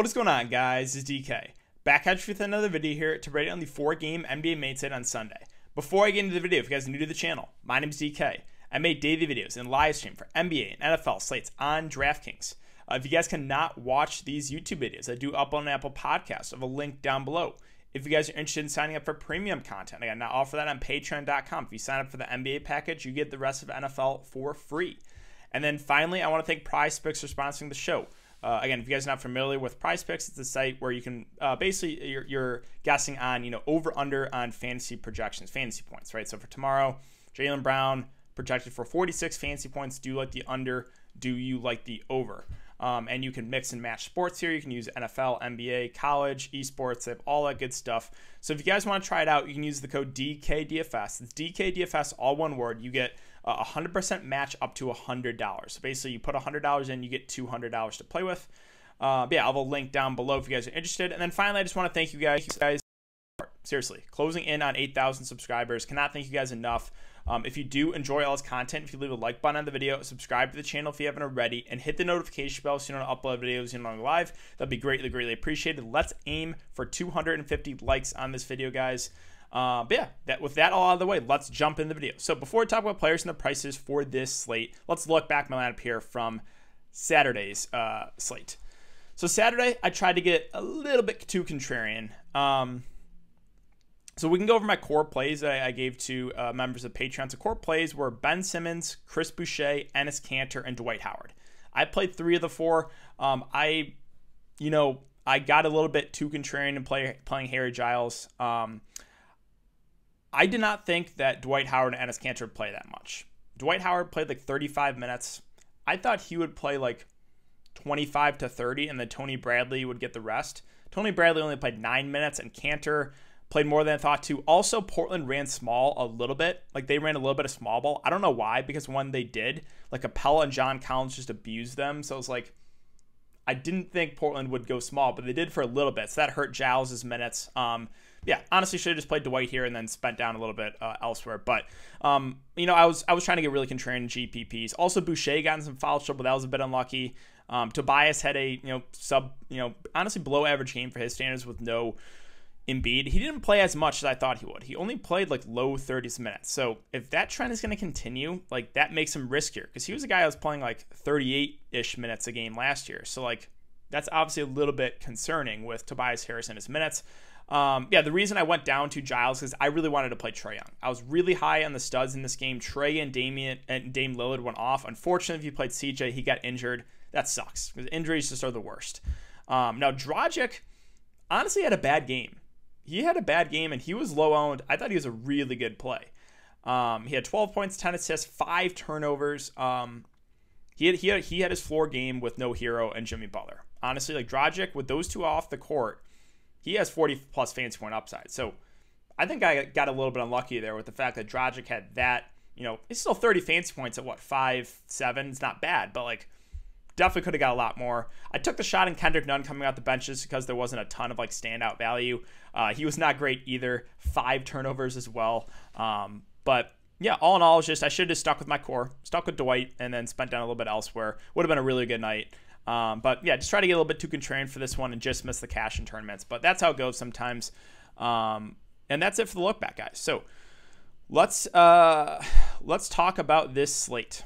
What is going on, guys? It's DK. Back at you with another video here to break down the four game NBA main set on Sunday. Before I get into the video, if you guys are new to the channel, my name is DK. I make daily videos and live stream for NBA and NFL slates on DraftKings. Uh, if you guys cannot watch these YouTube videos, I do up on Apple Podcasts. I have a link down below. If you guys are interested in signing up for premium content, again, I offer that on patreon.com. If you sign up for the NBA package, you get the rest of NFL for free. And then finally, I want to thank Prize Picks for sponsoring the show. Uh, again, if you guys are not familiar with Prize Picks, it's a site where you can uh, basically you're, you're, guessing on you know over under on fantasy projections, fantasy points, right? So for tomorrow, Jaylen Brown projected for 46 fantasy points. Do you like the under? Do you like the over? Um, and you can mix and match sports here. You can use NFL, NBA, college, esports, they have all that good stuff. So if you guys want to try it out, you can use the code DKDFS. It's DKDFS, all one word. You get a 100% match up to $100. So basically, you put $100 in, you get $200 to play with. Uh, yeah, I'll have a link down below if you guys are interested. And then finally, I just want to thank you guys. guys seriously, closing in on 8,000 subscribers. Cannot thank you guys enough. Um, if you do enjoy all this content, if you leave a like button on the video, subscribe to the channel if you haven't already, and hit the notification bell so you don't upload videos you know live, that'd be greatly, greatly appreciated. Let's aim for 250 likes on this video, guys. Uh, but yeah, that, with that all out of the way, let's jump in the video. So before we talk about players and the prices for this slate, let's look back my lineup here from Saturday's uh, slate. So Saturday, I tried to get a little bit too contrarian. Um, so we can go over my core plays that I gave to uh, members of Patreon. So core plays were Ben Simmons, Chris Boucher, Enes Kanter, and Dwight Howard. I played three of the four. Um, I, you know, I got a little bit too contrarian in play, playing Harry Giles. Um, I did not think that Dwight Howard and Enes Kanter would play that much. Dwight Howard played like 35 minutes. I thought he would play like 25 to 30, and then Tony Bradley would get the rest. Tony Bradley only played nine minutes, and Kanter played more than I thought to. Also, Portland ran small a little bit. Like they ran a little bit of small ball. I don't know why, because when they did, like Capela and John Collins just abused them. So it was like, I didn't think Portland would go small, but they did for a little bit. So that hurt Giles' minutes. Um, yeah, honestly, should have just played Dwight here and then spent down a little bit uh, elsewhere. But um, you know, I was I was trying to get really contrarian GPPs. Also, Boucher got in some foul trouble. That was a bit unlucky. Um, Tobias had a you know sub you know honestly below average game for his standards with no Embiid, he didn't play as much as I thought he would. He only played like low 30s minutes. So if that trend is going to continue, like that makes him riskier because he was a guy that was playing like 38 ish minutes a game last year. So like that's obviously a little bit concerning with Tobias Harris and his minutes. Um, yeah, the reason I went down to Giles is I really wanted to play Trae Young. I was really high on the studs in this game. Trae and Damian and Dame Lillard went off. Unfortunately, if you played CJ, he got injured. That sucks because injuries just are the worst. Um, now Dragic honestly had a bad game he had a bad game and he was low owned. I thought he was a really good play. Um, he had 12 points, 10 assists, five turnovers. Um, he had, he had he had his floor game with no Herro and Jimmy Butler. Honestly, like Dragic with those two off the court, he has 40 plus fantasy point upside. So I think I got a little bit unlucky there with the fact that Dragic had that. You know, it's still 30 fantasy points at what five seven. It's not bad, but like definitely could have got a lot more. I took the shot in Kendrick Nunn coming out the benches because there wasn't a ton of like standout value. Uh, he was not great either. Five turnovers as well. Um, but yeah, all in all, it's just I should have stuck with my core, stuck with Dwight, and then spent down a little bit elsewhere. Would have been a really good night. Um, but yeah, just try to get a little bit too contrarian for this one and just miss the cash in tournaments. But that's how it goes sometimes. Um, and that's it for the look back, guys. So let's uh, let's talk about this slate.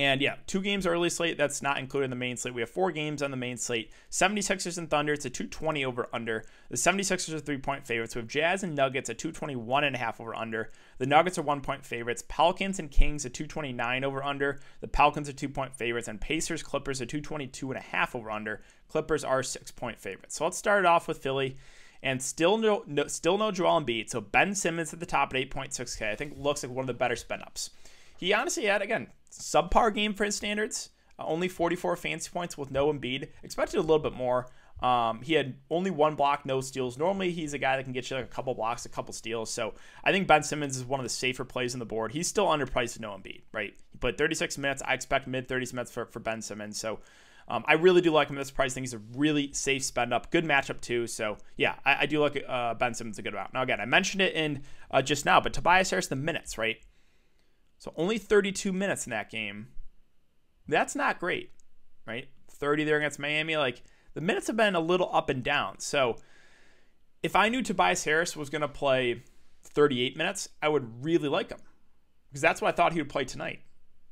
And yeah, two games early slate. That's not included in the main slate. We have four games on the main slate 76ers and Thunder. It's a 220 over under. The 76ers are three point favorites. We have Jazz and Nuggets, a 221 and a half over under. The Nuggets are one point favorites. Pelicans and Kings, a 229 over under. The Pelicans are two point favorites. And Pacers, Clippers, a 222 and a half over under. Clippers are six point favorites. So let's start it off with Philly. And still no, no still no Joel Embiid. So Ben Simmons at the top at 8.6K. I think looks like one of the better spin ups. He honestly had, again, subpar game for his standards. Uh, only 44 fancy points with no Embiid. Expected a little bit more. Um, he had only one block, no steals. Normally, he's a guy that can get you like a couple blocks, a couple steals. So I think Ben Simmons is one of the safer plays on the board. He's still underpriced with no Embiid, right? He played 36 minutes. I expect mid 30s minutes for, for Ben Simmons. So um, I really do like him at this price. I think he's a really safe spend up. Good matchup, too. So yeah, I, I do like uh, Ben Simmons a good amount. Now, again, I mentioned it in uh, just now, but Tobias Harris, the minutes, right? So only 32 minutes in that game. That's not great. right? 30 there against Miami. Like the minutes have been a little up and down. So if I knew Tobias Harris was going to play 38 minutes, I would really like him because that's what I thought he would play tonight.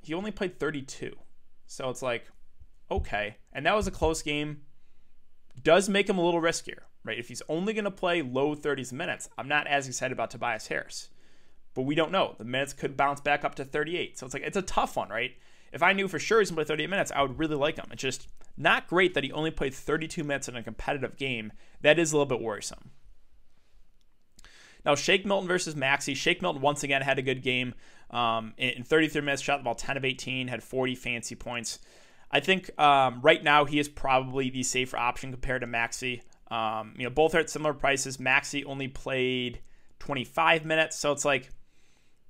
He only played 32. So it's like, okay. And that was a close game. Does make him a little riskier, right? If he's only going to play low 30s minutes, I'm not as excited about Tobias Harris. But we don't know. The minutes could bounce back up to 38. So it's like, it's a tough one, right? If I knew for sure he's going to play 38 minutes, I would really like him. It's just not great that he only played 32 minutes in a competitive game. That is a little bit worrisome. Now, Shake Milton versus Maxey. Shake Milton once again had a good game. Um, in 33 minutes, shot the ball 10 of 18, had 40 fancy points. I think um, right now he is probably the safer option compared to Maxey. Um, you know, both are at similar prices. Maxey only played 25 minutes, so it's like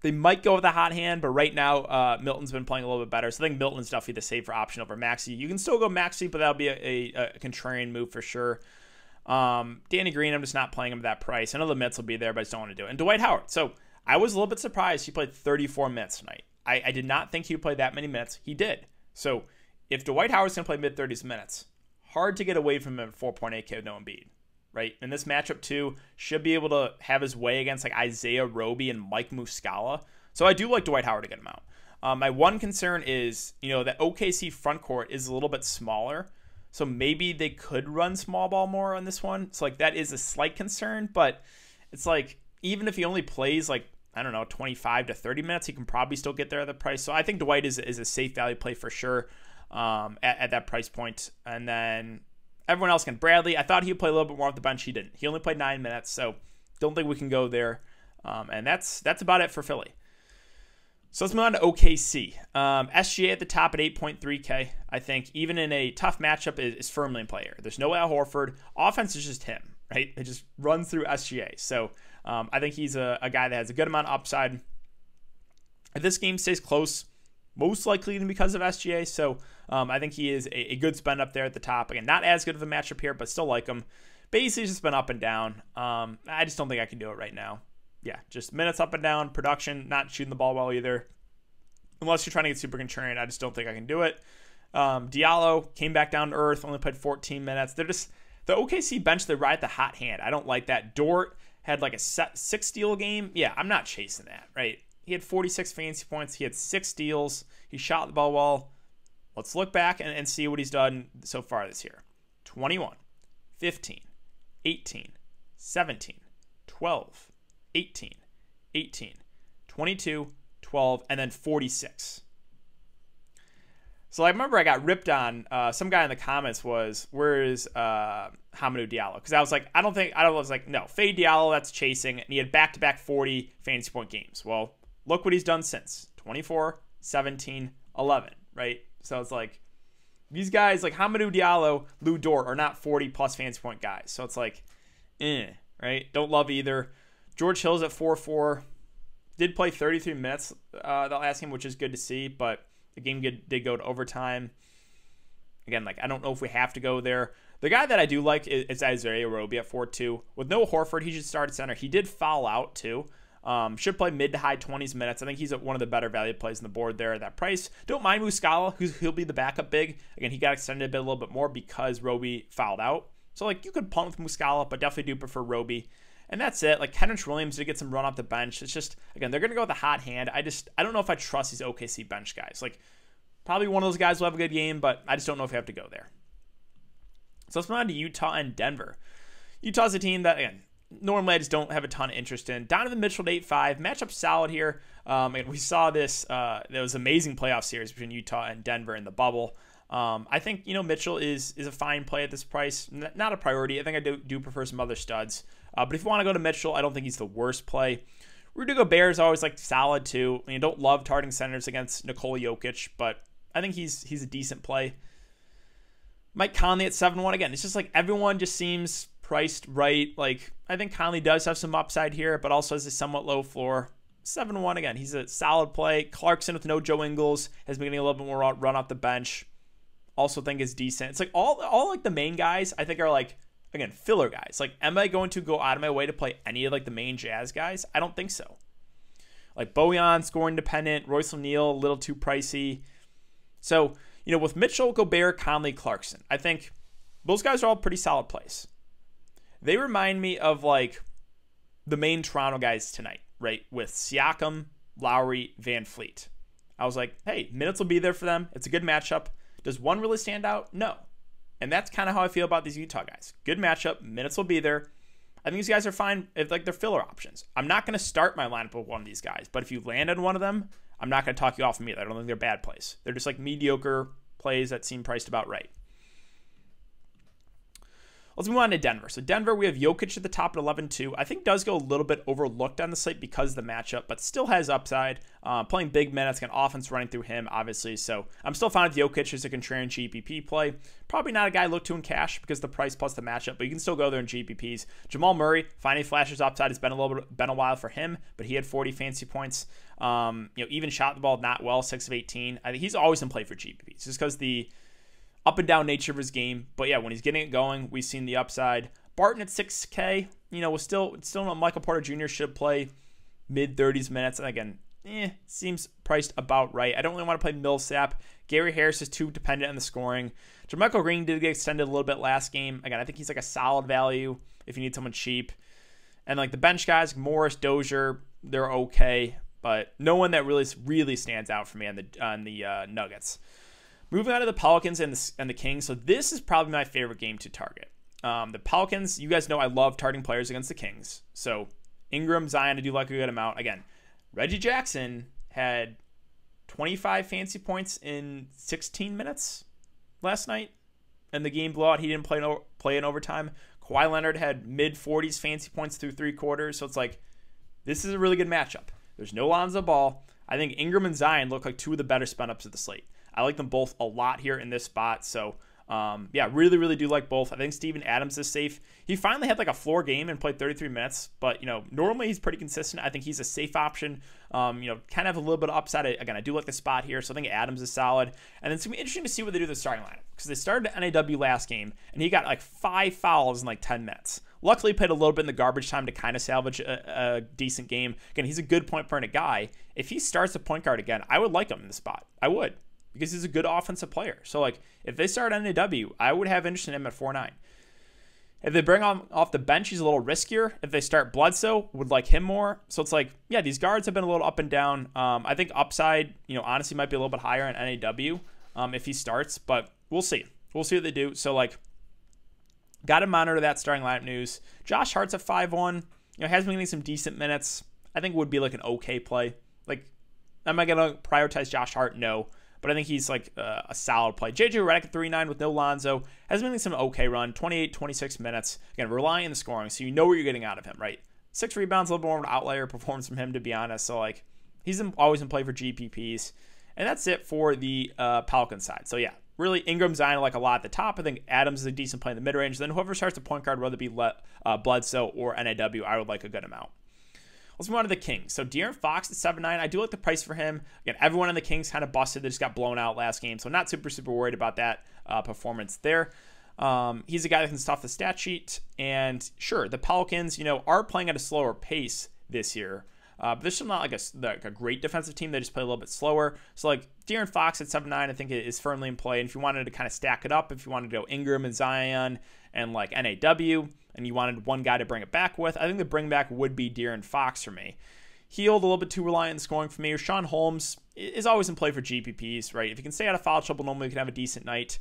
they might go with a hot hand, but right now uh, Milton's been playing a little bit better. So I think Milton's definitely the safer option over Maxey. You can still go Maxey, but that'll be a, a, a contrarian move for sure. Um, Danny Green, I'm just not playing him at that price. I know the minutes will be there, but I just don't want to do it. And Dwight Howard. So I was a little bit surprised he played 34 minutes tonight. I, I did not think he would play that many minutes. He did. So if Dwight Howard's going to play mid 30s minutes, hard to get away from him at 4.8K with no Embiid, right? And this matchup, too, should be able to have his way against like Isaiah Roby and Mike Muscala. So I do like Dwight Howard to get him out. Um, my one concern is, you know, that OKC front court is a little bit smaller. So maybe they could run small ball more on this one. So like that is a slight concern, but it's like even if he only plays like I don't know 25 to 30 minutes, he can probably still get there at the price. So I think Dwight is is a safe value play for sure um, at, at that price point. And then everyone else can. Bradley, I thought he would play a little bit more off the bench. He didn't. He only played nine minutes, so don't think we can go there. Um, and that's that's about it for Philly. So let's move on to OKC. Um, SGA at the top at 8.3K. I think even in a tough matchup is, is firmly in player. There's no Al Horford. Offense is just him, right? It just runs through SGA. So um, I think he's a, a, guy that has a good amount of upside. If this game stays close, most likely because of SGA. So um, I think he is a, a, good spend up there at the top. Again, not as good of a matchup here, but still like him. Basically, just been up and down. Um, I just don't think I can do it right now yeah, just minutes up and down, production, not shooting the ball well either. Unless you're trying to get super contrarian, I just don't think I can do it. Um, Diallo came back down to earth, only played 14 minutes. They're just the OKC bench. They ride the hot hand. I don't like that. Dort had like a set, six steal game. Yeah, I'm not chasing that. Right? He had 46 fantasy points. He had six steals. He shot the ball well. Let's look back and, and see what he's done so far this year 21, 15, 18, 17, 12, 18, 18, 22, 12, and then 46. So I remember I got ripped on. Uh, some guy in the comments was, "Where is uh, Hamidou Diallo?" Because I was like, I don't think I, don't, I was like, no, Fade Diallo, that's chasing, and he had back-to-back 40 fantasy point games. Well, look what he's done since 24, 17, 11, right? So it's like these guys like Hamidou Diallo, Lu Dort are not 40 plus fantasy point guys. So it's like, eh, right? Don't love either. George Hill's at 4 4. Did play 33 minutes uh, the last game, which is good to see, but the game did go to overtime. Again, like, I don't know if we have to go there. The guy that I do like is, is Isaiah Roby at 4 2. With no Horford, he should start at center. He did foul out, too. Um, should play mid to high 20s minutes. I think he's one of the better value plays on the board there at that price. Don't mind Muscala, who's he'll be the backup big. Again, he got extended a bit a little bit more because Roby fouled out. So like you could punt with Muscala, but definitely do prefer Roby. And that's it. Like Kenrich Williams did get some run off the bench. It's just again they're gonna go with a hot hand. I just I don't know if I trust these OKC bench guys. Like probably one of those guys will have a good game, but I just don't know if you have to go there. So let's move on to Utah and Denver. Utah's a team that again normally I just don't have a ton of interest in. Donovan Mitchell at 8-5. Matchup solid here. Um, and we saw this, uh, there was amazing playoff series between Utah and Denver in the bubble. Um, I think, you know, Mitchell is is a fine play at this price. N- not a priority. I think I do, do prefer some other studs. Uh, but if you want to go to Mitchell, I don't think he's the worst play. Rudy Gobert is always like solid too. I mean, don't love targeting centers against Nikola Jokic, but I think he's he's a decent play. Mike Conley at 7 1 again. It's just like everyone just seems priced right. Like, I think Conley does have some upside here, but also has a somewhat low floor. 7 1 again. He's a solid play. Clarkson with no Joe Ingles has been getting a little bit more run off the bench. Also think is decent. It's like all all like the main guys I think are like again, filler guys. Like, am I going to go out of my way to play any of like the main Jazz guys? I don't think so. Like Bojan, scoring dependent. Royce O'Neale a little too pricey. So, you you know, with Mitchell, Gobert, Conley, Clarkson, I think those guys are all pretty solid plays. They remind me of like the main Toronto guys tonight, right? With Siakam, Lowry, VanVleet. I was like, hey, minutes will be there for them. It's a good matchup. Does one really stand out? No. And that's kind of how I feel about these Utah guys. Good matchup. Minutes will be there. I think these guys are fine if like they're filler options. I'm not going to start my lineup with one of these guys, but if you land on one of them, I'm not going to talk you off them either. I don't think they're bad plays. They're just like mediocre plays that seem priced about right. Let's move on to Denver. So Denver, we have Jokic at the top at 11-2. I think does go a little bit overlooked on the slate because of the matchup, but still has upside. Uh, playing big minutes, got offense running through him, obviously. So I'm still fine with Jokic as a contrarian GPP play. Probably not a guy I look to in cash because the price plus the matchup, but you can still go there in GPPs. Jamal Murray, finding flashes upside It's been a little bit been a while for him, but he had 40 fancy points. Um, you know, even shot the ball not well, six of 18. I think he's always in play for GPPs just because the up and down nature of his game. But yeah, when he's getting it going, we've seen the upside. Barton at 6K, you know, was still still not Michael Porter Jr. should play mid 30s minutes. And again, eh, seems priced about right. I don't really want to play Millsap. Gary Harris is too dependent on the scoring. JaMychal Green did get extended a little bit last game. Again, I think he's like a solid value if you need someone cheap. And like the bench guys, Morris, Dozier, they're okay, but no one that really really stands out for me on the on the uh, Nuggets. Moving on to the Pelicans and the, and the Kings. So this is probably my favorite game to target. Um, the Pelicans, you guys know I love targeting players against the Kings. So Ingram, Zion, I do like a good amount. Again, Reggie Jackson had 25 fancy points in 16 minutes last night, and the game blew out. He didn't play in, play in overtime. Kawhi Leonard had mid 40s fancy points through three quarters. So it's like this is a really good matchup. There's no Lonzo Ball. I think Ingram and Zion look like two of the better spin ups of the slate. I like them both a lot here in this spot. So, um, yeah, really, really do like both. I think Steven Adams is safe. He finally had like a floor game and played 33 minutes, but you know, normally he's pretty consistent. I think he's a safe option. Um, you know, kind of a little bit of upside. Again, I do like the spot here, so I think Adams is solid. And it's gonna be interesting to see what they do with the starting lineup because they started NAW last game and he got like five fouls in like 10 minutes. Luckily, played a little bit in the garbage time to kind of salvage a, a, decent game. Again, he's a good point point per guy. If he starts a point guard again, I would like him in the spot. I would because he's a good offensive player. So like if they start NAW, I would have interest in him at four nine. If they bring him off the bench, he's a little riskier. If they start Bledsoe, would like him more. So it's like, yeah, these guards have been a little up and down. Um, I think upside, you know, honestly might be a little bit higher in NAW um, if he starts, but we'll see. We'll see what they do. So like, got to monitor that starting lineup news. Josh Hart's at five one. You know, has been getting some decent minutes. I think would be like an okay play. Like, am I gonna prioritize Josh Hart? No but I think he's like uh, a solid play. JJ Redick at 3 9 with no Lonzo has been some okay run, 28, 26 minutes. Again, relying on the scoring, so you know what you're getting out of him, right? Six rebounds, a little more of an outlier performance from him, to be honest. So, like, he's always in play for GPPs. And that's it for the uh, Pelican side. So, yeah, really, Ingram, Zion like a lot at the top. I think Adams is a decent play in the mid range. Then whoever starts the point guard, whether it be Le- uh, Bledsoe or NAW, I would like a good amount. Let's move on to the Kings. So De'Aaron Fox at 7 9. I do like the price for him. Again, everyone on the Kings kind of busted. They just got blown out last game. So not super, super worried about that uh, performance there. Um, he's a guy that can stuff the stat sheet. And sure, the Pelicans, you know, are playing at a slower pace this year. Uh, but they're still not like a, like a great defensive team. They just play a little bit slower. So like De'Aaron Fox at 7 9, I think is firmly in play. And if you wanted to kind of stack it up, if you wanted to go Ingram and Zion and like NAW, and you wanted one guy to bring it back with, I think the bring back would be De'Aaron Fox for me. Hield a little bit too reliant on scoring for me. Richaun Holmes is always in play for GPPs, right? If you can stay out of foul trouble, normally you can have a decent night.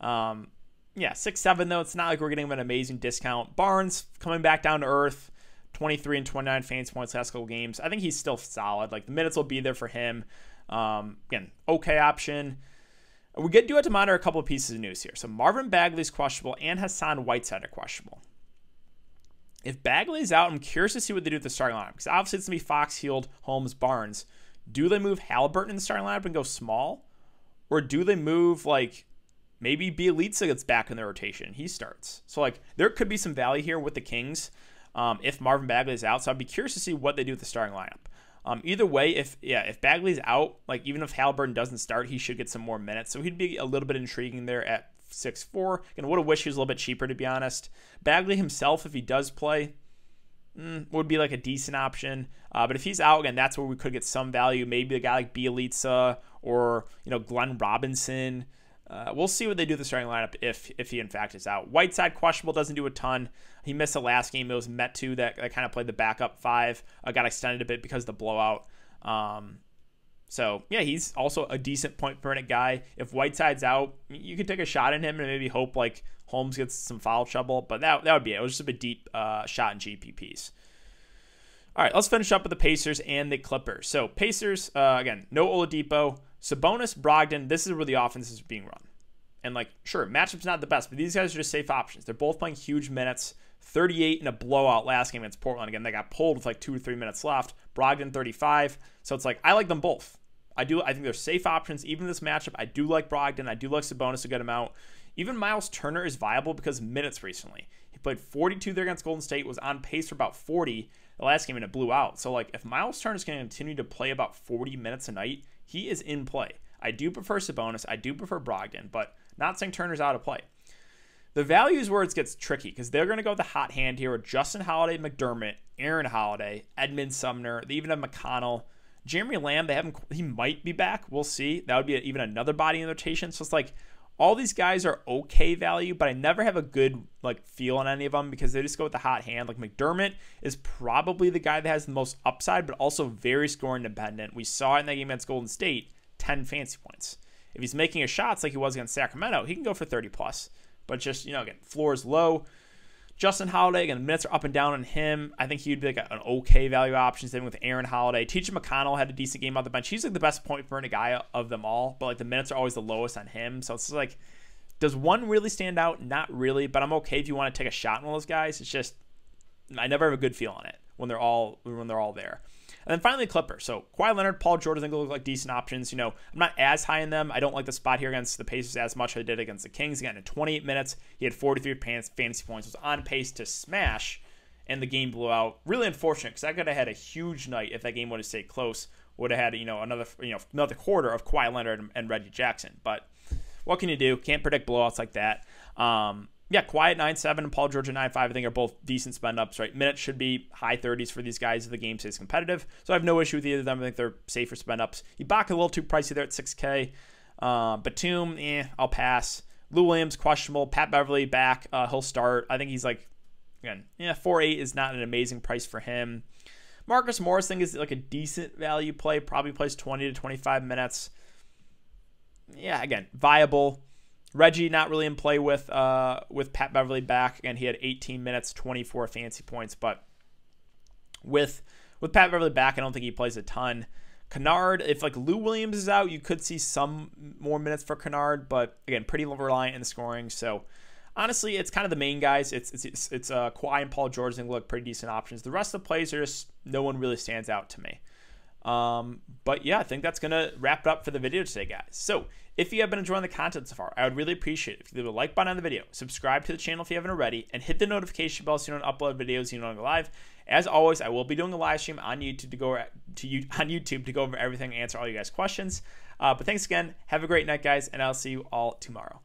Um, yeah, six seven though. It's not like we're getting an amazing discount. Barnes coming back down to earth, 23 and 29 fantasy points last couple games. I think he's still solid. Like the minutes will be there for him. Um, again, okay option. We get do have to monitor a couple of pieces of news here. So Marvin Bagley's questionable and Hassan Whiteside are questionable. If Bagley's out, I'm curious to see what they do with the starting lineup because obviously it's gonna be Fox, Hield, Holmes, Barnes. Do they move Halliburton in the starting lineup and go small, or do they move like maybe Bjelica gets back in the rotation? He starts. So like there could be some value here with the Kings um, if Marvin Bagley is out. So I'd be curious to see what they do with the starting lineup. Um, either way, if yeah, if Bagley's out, like even if Halliburton doesn't start, he should get some more minutes. So he'd be a little bit intriguing there at six four. And would have wished he was a little bit cheaper to be honest. Bagley himself, if he does play, mm, would be like a decent option. Uh, but if he's out again, that's where we could get some value. Maybe a guy like Bjelica or you know Glenn Robinson. Uh, we'll see what they do the starting lineup if if he in fact is out. Whiteside questionable doesn't do a ton. He missed the last game. It was Metu that, that kind of played the backup five. Uh, got extended a bit because of the blowout. Um, so yeah, he's also a decent point per minute guy. If Whiteside's out, you could take a shot in him and maybe hope like Holmes gets some foul trouble. But that that would be it. It was just a deep uh, shot in GPPs. All right, let's finish up with the Pacers and the Clippers. So Pacers uh, again, no Oladipo. Sabonis, Brogdon, this is where the offense is being run. And like, sure, matchup's not the best, but these guys are just safe options. They're both playing huge minutes. 38 in a blowout last game against Portland. Again, they got pulled with like two or three minutes left. Brogdon 35. So it's like I like them both. I do. I think they're safe options. Even this matchup, I do like Brogdon. I do like Sabonis a good amount. Even Miles Turner is viable because minutes recently. He played 42 there against Golden State, was on pace for about 40 the last game, and it blew out. So like, if Miles Turner is going to continue to play about 40 minutes a night, he is in play. I do prefer Sabonis. I do prefer Brogdon, but not saying Turner's out of play. The value is where it gets tricky because they're going to go with the hot hand here with Justin Holiday, McDermott, Aaron Holiday, Edmund Sumner. They even have McConnell. Jeremy Lamb, they haven't. He might be back. We'll see. That would be even another body in rotation. So it's like all these guys are okay value, but I never have a good like feel on any of them because they just go with the hot hand. Like McDermott is probably the guy that has the most upside, but also very scoring dependent. We saw in that game against Golden State. 10 fancy points. If he's making his shots like he was against Sacramento, he can go for 30 plus. But just, you know, again, floor is low. Justin Holiday, again, the minutes are up and down on him. I think he'd be like an okay value option. Same with Aaron Holiday. T.J. McConnell had a decent game on the bench. He's like the best point per minute guy of them all, but like the minutes are always the lowest on him. So it's like, does one really stand out? Not really, but I'm okay if you want to take a shot on those guys. It's just I never have a good feel on it when they're all when they're all there. And then finally, Clippers. So Kawhi Leonard, Paul George, I think look like decent options. You know, I'm not as high in them. I don't like the spot here against the Pacers as much as I did against the Kings. Again, in 28 minutes, he had 43 fantasy points, was on pace to smash, and the game blew out. Really unfortunate because I could have had a huge night if that game would have stayed close. Would have had you know another you know another quarter of Kawhi Leonard and, and Reggie Jackson. But what can you do? Can't predict blowouts like that. Um, yeah, Kawhi 9 7 and Paul George at 9 5, I think are both decent spend ups, right? Minutes should be high 30s for these guys if the game stays competitive. So I have no issue with either of them. I think they're safer spend ups. Ibaka a little too pricey there at 6K. Uh, Batum, eh, I'll pass. Lou Williams, questionable. Pat Beverley back. Uh, he'll start. I think he's like, again, yeah, 4 8 is not an amazing price for him. Marcus Morris, I think, is like a decent value play. Probably plays 20 to 25 minutes. Yeah, again, viable. Reggie not really in play with uh, with Pat Beverley back, and he had 18 minutes, 24 fancy points. But with with Pat Beverley back, I don't think he plays a ton. Kennard, if like Lou Williams is out, you could see some more minutes for Kennard, but again, pretty reliant in the scoring. So honestly, it's kind of the main guys. It's it's it's, uh, Kawhi and Paul George. They look pretty decent options. The rest of the plays are just no one really stands out to me. Um, but yeah, I think that's to wrap it up for the video today, guys. So if you have been enjoying the content so far, I would really appreciate it if you leave a like button on the video, subscribe to the channel if you haven't already, and hit the notification bell so you don't upload videos you don't go live. As always, I will be doing a live stream on YouTube to go to you on YouTube to go over everything and answer all you guys' questions. Uh, but thanks again. Have a great night, guys, and I'll see you all tomorrow.